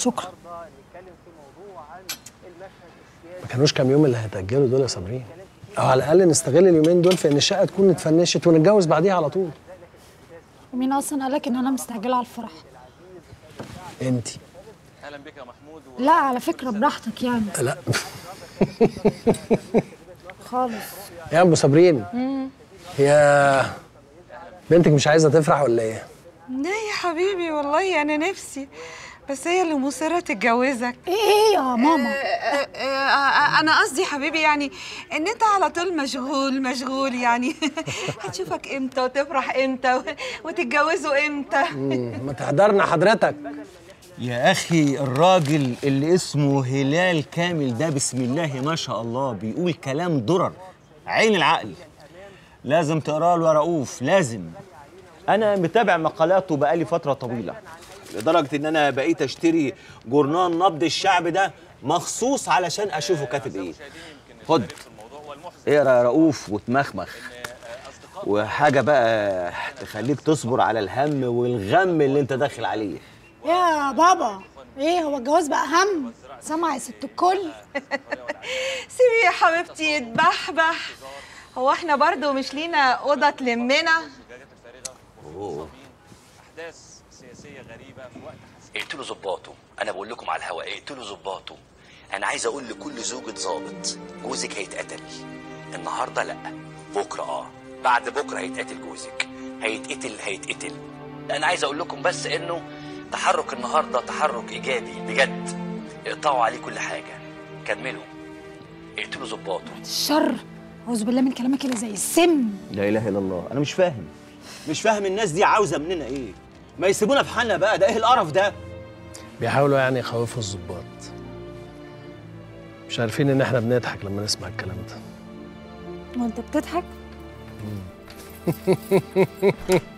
شكرا. ما كانوش كام يوم اللي هيتأجلوا دول يا صابرين. أو على الأقل نستغل اليومين دول في إن الشقة تكون اتفنشت ونتجوز بعديها على طول. ومين أصلا قالك إن أنا مستعجلة على الفرح؟ أنت. لا على فكرة براحتك يعني. لا. خالص. يا أبو صابرين. هي بنتك مش عايزة تفرح ولا إيه؟ لا يا حبيبي؟ والله أنا نفسي. بس هي اللي مصرة تتجوزك. إيه إيه يا ماما؟ آه، آه، آه، أنا قصدي حبيبي يعني إن أنت على طول مشغول مشغول يعني. هتشوفك إمتى وتفرح إمتى وتتجوزوا إمتى؟ ما تحضرنا حضرتك. يا أخي الراجل اللي اسمه هلال كامل ده بسم الله ما شاء الله بيقول كلام درر. عين العقل. لازم تقرا له يا رؤوف لازم. أنا متابع مقالاته بقالي فترة طويلة. لدرجة إن أنا بقيت أشتري جورنال نبض الشعب ده مخصوص علشان أشوفه كاتب إيه. خد اقرا يا رؤوف وتمخمخ. وحاجة بقى تخليك تصبر على الهم والغم اللي أنت داخل عليه. يا بابا إيه هو الجواز بقى هم؟ سامع يا ست الكل. سيبي يا حبيبتي يتبحبح هو إحنا برضو مش لينا أوضة تلمنا؟ اقتلوا ظباطه. أنا بقول لكم على الهواء اقتلوا ظباطه. أنا عايز أقول لكل زوجة ظابط جوزك هيتقتل. النهارده لأ. بكرة آه. بعد بكرة هيتقتل جوزك. هيتقتل هيتقتل. أنا عايز أقول لكم بس إنه تحرك النهارده تحرك إيجابي بجد. اقطعوا عليه كل حاجة. كملوا. اقتلوا ظباطه. الشر. أعوذ بالله من كلامك اللي زي السم. لا إله إلا الله. أنا مش فاهم. مش فاهم الناس دي عاوزة مننا إيه؟ ما يسيبونا في حالنا بقى ده إيه القرف ده؟ بيحاولوا يعني يخوفوا الظباط مش عارفين إن إحنا بنضحك لما نسمع الكلام ده. وانت بتضحك؟